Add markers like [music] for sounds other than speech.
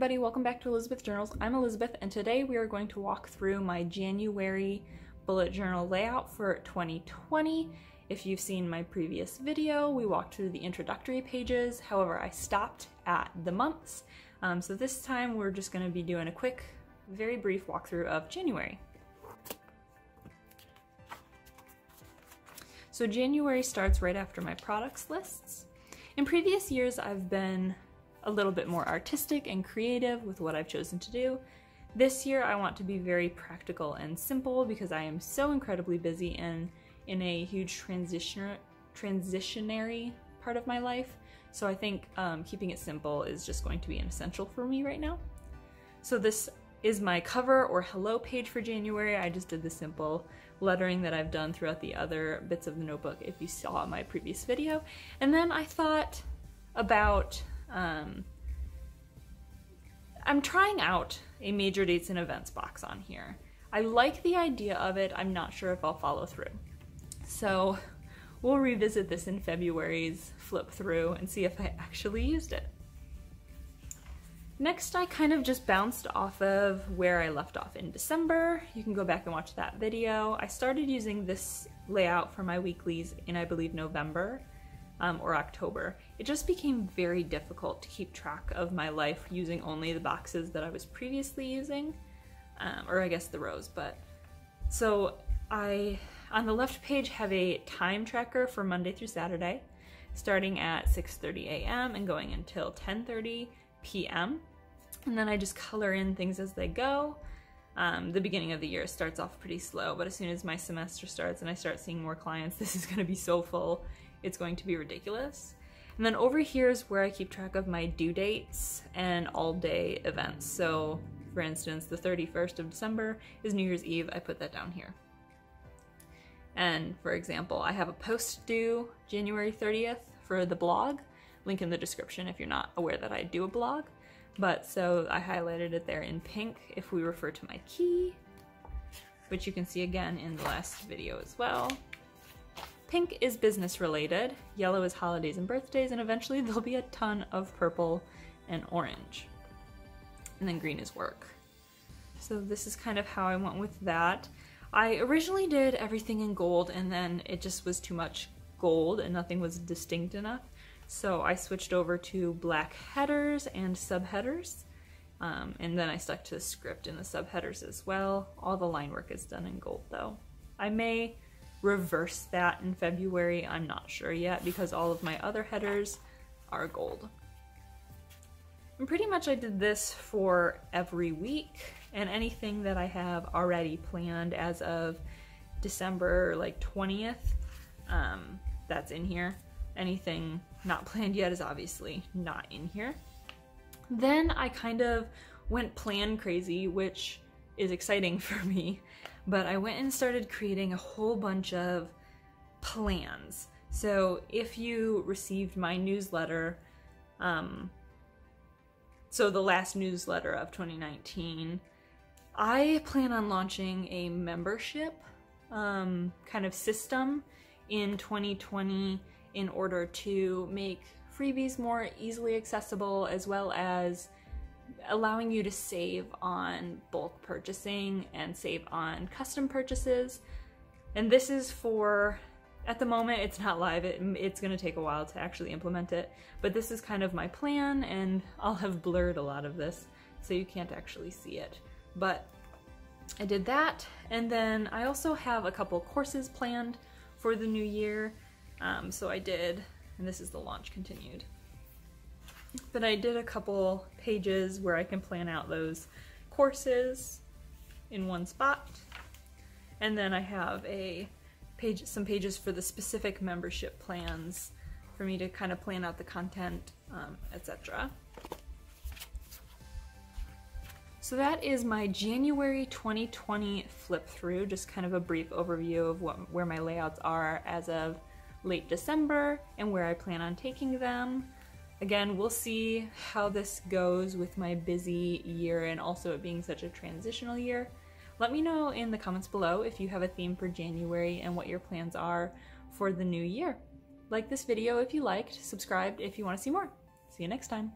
everybody, welcome back to Elizabeth Journals. I'm Elizabeth and today we are going to walk through my January bullet journal layout for 2020. If you've seen my previous video, we walked through the introductory pages. However, I stopped at the months. Um, so this time we're just going to be doing a quick, very brief walkthrough of January. So January starts right after my products lists. In previous years, I've been a little bit more artistic and creative with what I've chosen to do. This year I want to be very practical and simple because I am so incredibly busy and in a huge transition transitionary part of my life. So I think um, keeping it simple is just going to be an essential for me right now. So this is my cover or hello page for January. I just did the simple lettering that I've done throughout the other bits of the notebook if you saw my previous video. And then I thought about um, I'm trying out a major dates and events box on here. I like the idea of it. I'm not sure if I'll follow through. So we'll revisit this in February's flip through and see if I actually used it. Next, I kind of just bounced off of where I left off in December. You can go back and watch that video. I started using this layout for my weeklies in, I believe, November um, or October, it just became very difficult to keep track of my life using only the boxes that I was previously using, um, or I guess the rows, but so I, on the left page, have a time tracker for Monday through Saturday, starting at 6.30 a.m. and going until 10.30 p.m. And then I just color in things as they go. Um, the beginning of the year starts off pretty slow, but as soon as my semester starts and I start seeing more clients, [laughs] this is gonna be so full it's going to be ridiculous. And then over here is where I keep track of my due dates and all day events. So for instance, the 31st of December is New Year's Eve. I put that down here. And for example, I have a post due January 30th for the blog. Link in the description if you're not aware that I do a blog. But so I highlighted it there in pink if we refer to my key, which you can see again in the last video as well. Pink is business related, yellow is holidays and birthdays, and eventually there'll be a ton of purple and orange. And then green is work. So this is kind of how I went with that. I originally did everything in gold and then it just was too much gold and nothing was distinct enough. So I switched over to black headers and subheaders. Um, and then I stuck to the script in the subheaders as well. All the line work is done in gold though. I may reverse that in February. I'm not sure yet because all of my other headers are gold. And pretty much I did this for every week and anything that I have already planned as of December like 20th, um, that's in here. Anything not planned yet is obviously not in here. Then I kind of went plan crazy, which is exciting [laughs] for me but I went and started creating a whole bunch of plans. So if you received my newsletter, um, so the last newsletter of 2019, I plan on launching a membership um, kind of system in 2020 in order to make freebies more easily accessible as well as allowing you to save on bulk purchasing and save on custom purchases. And this is for, at the moment, it's not live. It, it's going to take a while to actually implement it. But this is kind of my plan, and I'll have blurred a lot of this so you can't actually see it. But I did that, and then I also have a couple courses planned for the new year. Um, so I did, and this is the launch continued. But I did a couple pages where I can plan out those courses in one spot. And then I have a page, some pages for the specific membership plans for me to kind of plan out the content, um, etc. So that is my January 2020 flip through, just kind of a brief overview of what, where my layouts are as of late December and where I plan on taking them. Again, we'll see how this goes with my busy year and also it being such a transitional year. Let me know in the comments below if you have a theme for January and what your plans are for the new year. Like this video if you liked, subscribe if you want to see more. See you next time.